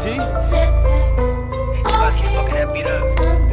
G. Hey, you guys beat up.